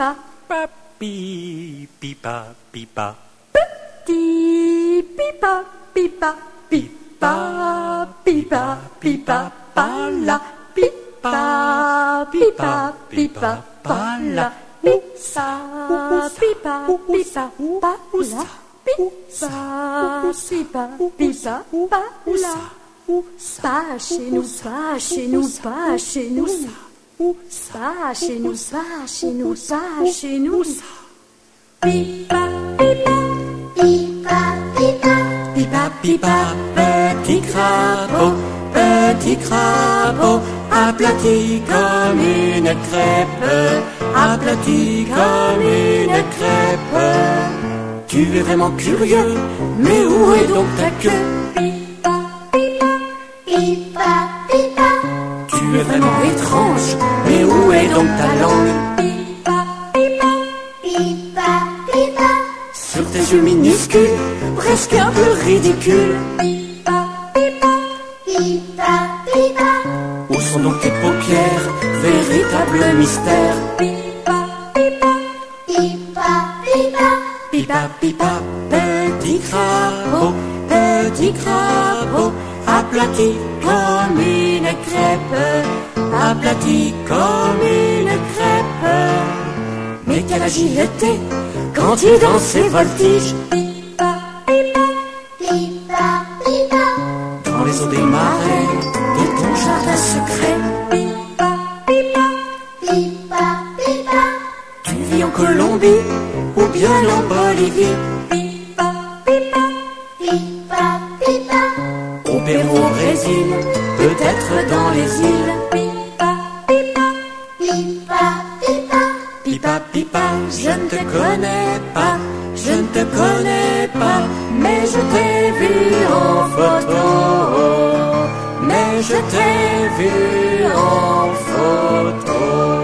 pipa, Papi, pipa, pipa. petit pipa, pipa, pipa, pipa, pipa, pala, pipa, pipa, pipa, pala, pipa, pipa, pipa, pala, pipa, pipa, pipa, pala. Pas chez nous, pas chez nous, pas chez nous. Pas chez nous, pas chez nous, pas chez nous. Pipa, pipa, Pipa, pipa, Pipa, pipa, petit crapaud, petit crapaud, aplati comme une crêpe, aplati comme une crêpe. Tu es vraiment curieux, mais où est donc ta queue? Étrange, mais où est donc ta langue pipa, pipa, pipa, pipa, Sur tes yeux minuscules, presque un peu ridicules. pipa, pipa, pipa, pipa, Où sont donc tes paupières, véritable mystère pipa, pipa, pipa, pipa, Pipa, pipa, petit crapaud, petit crapaud, aplati comme une crêpe, aplati comme une crêpe. Mais quelle agilité quand il danse ses voltiges pipa, pipa, pipa, pipa, dans les eaux des marais de ton jardin secret. pipa, pipa, pipa, pipa, Tu vis en Colombie ou bien en Bolivie, pipa, pipa, au Pérou, au Brésil, peut-être dans les îles. Pipa, je ne te connais pas, je ne te connais pas, mais je t'ai vu en photo, mais je t'ai vu en photo.